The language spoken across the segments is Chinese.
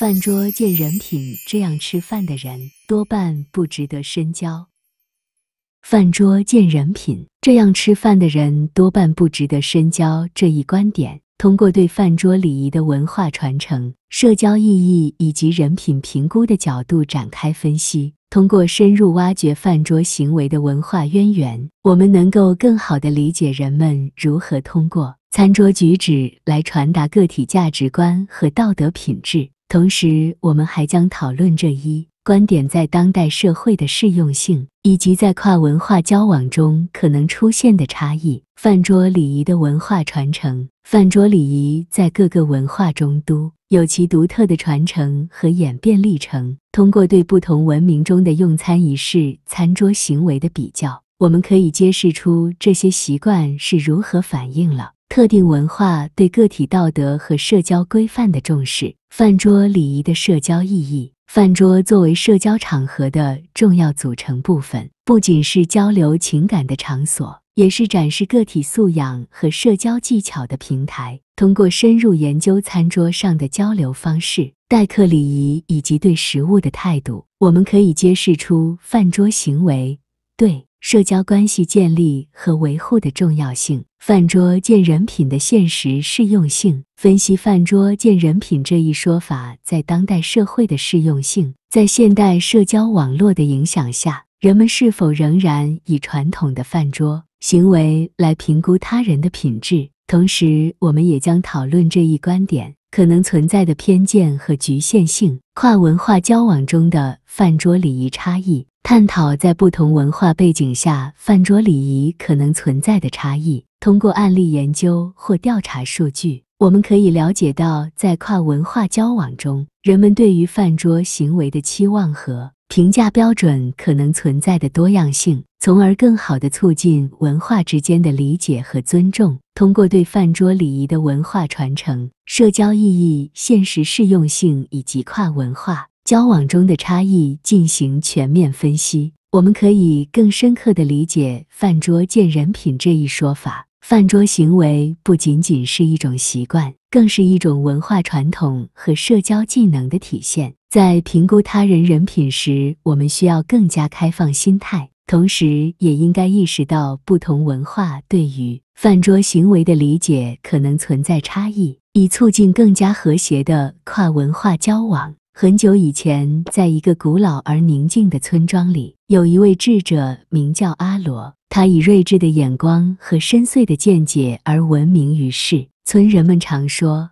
饭桌见人品，这样吃饭的人多半不值得深交。饭桌见人品，这样吃饭的人多半不值得深交。这一观点，通过对饭桌礼仪的文化传承、社交意义以及人品评估的角度展开分析。通过深入挖掘饭桌行为的文化渊源，我们能够更好地理解人们如何通过餐桌举止来传达个体价值观和道德品质。同时，我们还将讨论这一观点在当代社会的适用性，以及在跨文化交往中可能出现的差异。饭桌礼仪的文化传承，饭桌礼仪在各个文化中都有其独特的传承和演变历程。通过对不同文明中的用餐仪式、餐桌行为的比较，我们可以揭示出这些习惯是如何反映了。特定文化对个体道德和社交规范的重视，饭桌礼仪的社交意义。饭桌作为社交场合的重要组成部分，不仅是交流情感的场所，也是展示个体素养和社交技巧的平台。通过深入研究餐桌上的交流方式、待客礼仪以及对食物的态度，我们可以揭示出饭桌行为对。社交关系建立和维护的重要性，饭桌见人品的现实适用性。分析饭桌见人品这一说法在当代社会的适用性。在现代社交网络的影响下，人们是否仍然以传统的饭桌行为来评估他人的品质？同时，我们也将讨论这一观点可能存在的偏见和局限性。跨文化交往中的饭桌礼仪差异。探讨在不同文化背景下饭桌礼仪可能存在的差异。通过案例研究或调查数据，我们可以了解到，在跨文化交往中，人们对于饭桌行为的期望和评价标准可能存在的多样性，从而更好地促进文化之间的理解和尊重。通过对饭桌礼仪的文化传承、社交意义、现实适用性以及跨文化。交往中的差异进行全面分析，我们可以更深刻地理解“饭桌见人品”这一说法。饭桌行为不仅仅是一种习惯，更是一种文化传统和社交技能的体现。在评估他人人品时，我们需要更加开放心态，同时也应该意识到不同文化对于饭桌行为的理解可能存在差异，以促进更加和谐的跨文化交往。很久以前，在一个古老而宁静的村庄里，有一位智者，名叫阿罗。他以睿智的眼光和深邃的见解而闻名于世。村人们常说：“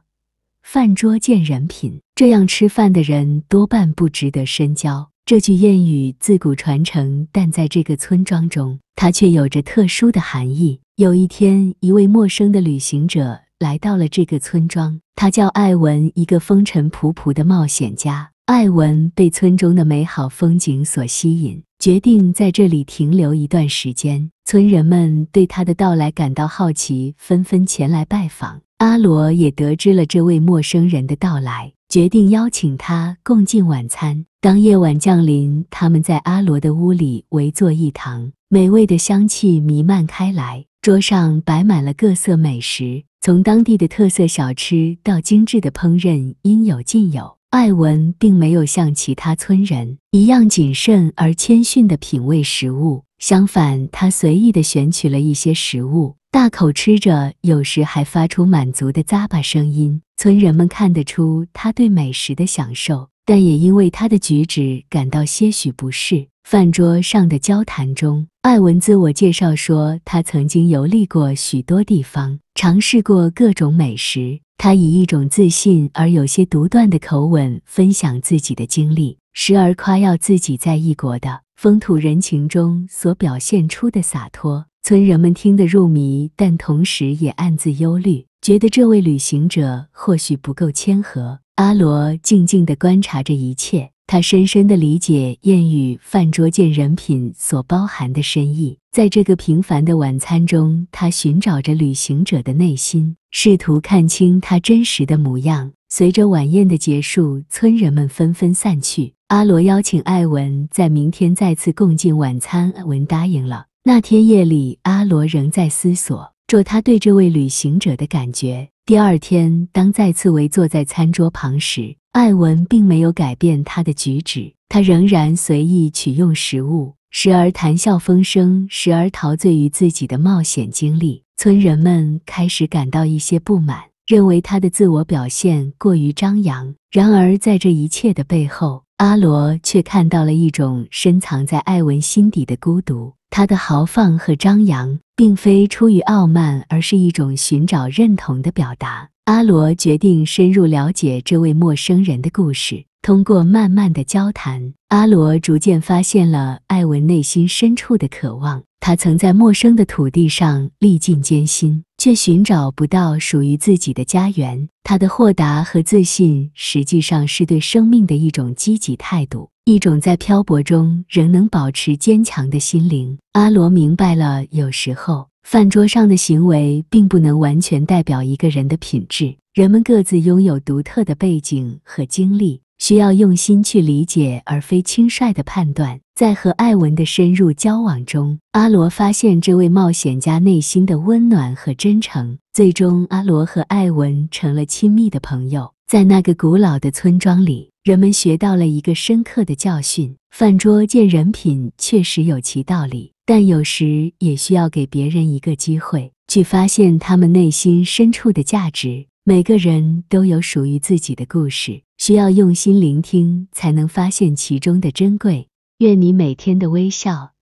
饭桌见人品，这样吃饭的人多半不值得深交。”这句谚语自古传承，但在这个村庄中，它却有着特殊的含义。有一天，一位陌生的旅行者。来到了这个村庄，他叫艾文，一个风尘仆仆的冒险家。艾文被村中的美好风景所吸引，决定在这里停留一段时间。村人们对他的到来感到好奇，纷纷前来拜访。阿罗也得知了这位陌生人的到来，决定邀请他共进晚餐。当夜晚降临，他们在阿罗的屋里围坐一堂，美味的香气弥漫开来，桌上摆满了各色美食。从当地的特色小吃到精致的烹饪，应有尽有。艾文并没有像其他村人一样谨慎而谦逊地品味食物，相反，他随意地选取了一些食物，大口吃着，有时还发出满足的咂巴声音。村人们看得出他对美食的享受，但也因为他的举止感到些许不适。饭桌上的交谈中，艾文自我介绍说，他曾经游历过许多地方，尝试过各种美食。他以一种自信而有些独断的口吻分享自己的经历，时而夸耀自己在异国的风土人情中所表现出的洒脱。村人们听得入迷，但同时也暗自忧虑，觉得这位旅行者或许不够谦和。阿罗静静地观察着一切。他深深地理解谚语“饭桌见人品”所包含的深意。在这个平凡的晚餐中，他寻找着旅行者的内心，试图看清他真实的模样。随着晚宴的结束，村人们纷纷散去。阿罗邀请艾文在明天再次共进晚餐，艾文答应了。那天夜里，阿罗仍在思索着他对这位旅行者的感觉。第二天，当再次围坐在餐桌旁时，艾文并没有改变他的举止，他仍然随意取用食物，时而谈笑风生，时而陶醉于自己的冒险经历。村人们开始感到一些不满，认为他的自我表现过于张扬。然而，在这一切的背后，阿罗却看到了一种深藏在艾文心底的孤独。他的豪放和张扬，并非出于傲慢，而是一种寻找认同的表达。阿罗决定深入了解这位陌生人的故事。通过慢慢的交谈，阿罗逐渐发现了艾文内心深处的渴望。他曾在陌生的土地上历尽艰辛，却寻找不到属于自己的家园。他的豁达和自信，实际上是对生命的一种积极态度，一种在漂泊中仍能保持坚强的心灵。阿罗明白了，有时候饭桌上的行为并不能完全代表一个人的品质。人们各自拥有独特的背景和经历。需要用心去理解，而非轻率的判断。在和艾文的深入交往中，阿罗发现这位冒险家内心的温暖和真诚。最终，阿罗和艾文成了亲密的朋友。在那个古老的村庄里，人们学到了一个深刻的教训：饭桌见人品确实有其道理，但有时也需要给别人一个机会，去发现他们内心深处的价值。每个人都有属于自己的故事。需要用心聆听，才能发现其中的珍贵。愿你每天的微笑，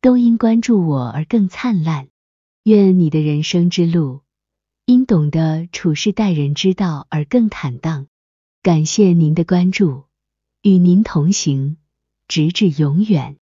都因关注我而更灿烂。愿你的人生之路，因懂得处事待人之道而更坦荡。感谢您的关注，与您同行，直至永远。